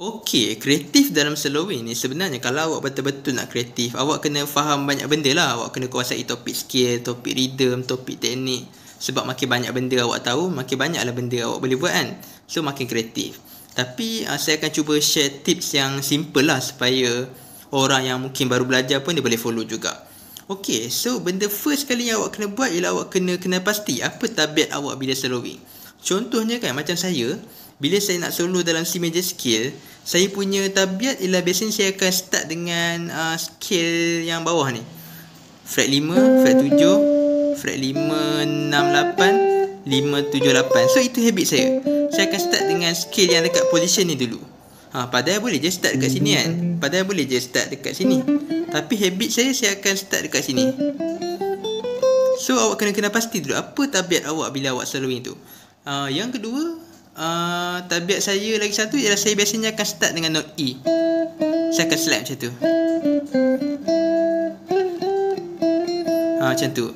Okey, kreatif dalam slowing ni sebenarnya kalau awak betul-betul nak kreatif, awak kena faham banyak benda lah. Awak kena kuasai topik skill, topik rhythm, topik teknik. Sebab makin banyak benda awak tahu, makin banyaklah benda awak boleh buat kan. So makin kreatif. Tapi uh, saya akan cuba share tips yang simple lah supaya orang yang mungkin baru belajar pun dia boleh follow juga. Okey, so benda first kali yang awak kena buat ialah awak kena kena pasti apa tabiat awak bila slowing. Contohnya kan macam saya, bila saya nak solo dalam C major scale, saya punya tabiat ialah biasanya saya akan start dengan uh, scale yang bawah ni. Fret 5, fret 7, fret 5, 6, 8, 5, 7, 8. So itu habit saya. Saya akan start dengan scale yang dekat position ni dulu. Ha, padahal boleh je start dekat sini kan. Padahal boleh je start dekat sini. Tapi habit saya, saya akan start dekat sini. So awak kena kena pasti dulu apa tabiat awak bila awak soloing tu. Uh, yang kedua, uh, tabiat saya lagi satu ialah saya biasanya akan start dengan note E. Saya akan slap macam tu. Ha, macam tu.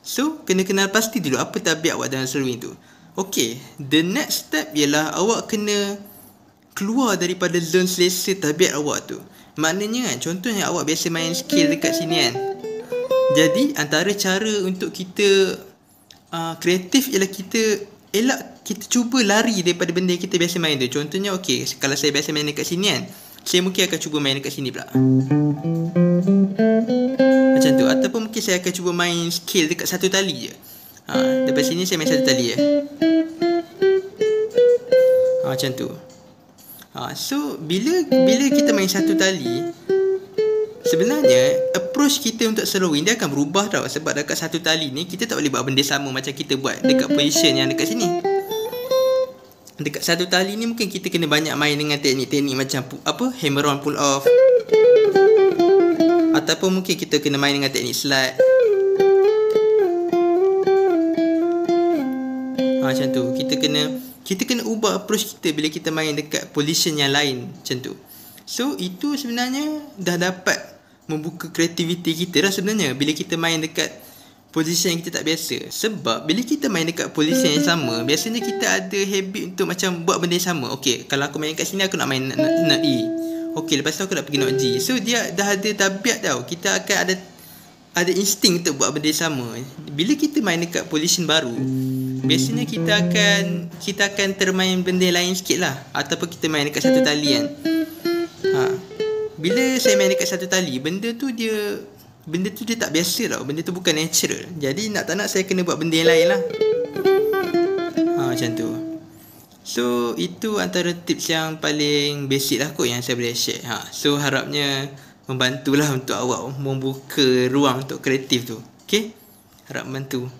So, kena kenal pasti dulu apa tabiat awak dalam soloing tu. Okay, the next step ialah awak kena keluar daripada zone selesa tabiat awak tu. Maknanya kan, contohnya awak biasa main skill dekat sini kan. Jadi, antara cara untuk kita uh, kreatif ialah kita elak kita cuba lari daripada benda yang kita biasa main tu. Contohnya okey, kalau saya biasa main dekat sini kan, saya mungkin akan cuba main dekat sini pula. Macam tu. Ataupun mungkin saya akan cuba main scale dekat satu tali je. Ha, depan sini saya main satu tali je. Ha, macam tu. Ha, so bila bila kita main satu tali, sebenarnya approach kita untuk slowing dia akan berubah tau. Sebab dekat satu tali ni kita tak boleh buat benda sama macam kita buat dekat position yang dekat sini. Dekat satu tali ni mungkin kita kena banyak main dengan teknik-teknik macam apa? Hammer on pull off. Ataupun mungkin kita kena main dengan teknik slide. Ha, macam tu. Kita kena kita kena ubah approach kita bila kita main dekat position yang lain macam tu. So itu sebenarnya dah dapat membuka kreativiti kita dah sebenarnya. Bila kita main dekat position yang kita tak biasa. Sebab bila kita main dekat position yang sama biasanya kita ada habit untuk macam buat benda yang sama. Okey kalau aku main kat sini aku nak main note E. Okey lepas tu aku nak pergi note G. So dia dah ada tabiat tau. Kita akan ada ada insting untuk buat benda yang sama. Bila kita main dekat position baru biasanya kita akan kita akan termain benda lain sikit lah. Ataupun kita main dekat satu tali kan ha. Bila saya main dekat satu tali benda tu dia benda tu dia tak biasa tau. Benda tu bukan natural. Jadi nak tak nak saya kena buat benda yang lain lah. Ha, macam tu. So itu antara tips yang paling basic lah kot yang saya boleh share. Ha, so harapnya membantulah untuk awak membuka ruang untuk kreatif tu. Okay harap membantu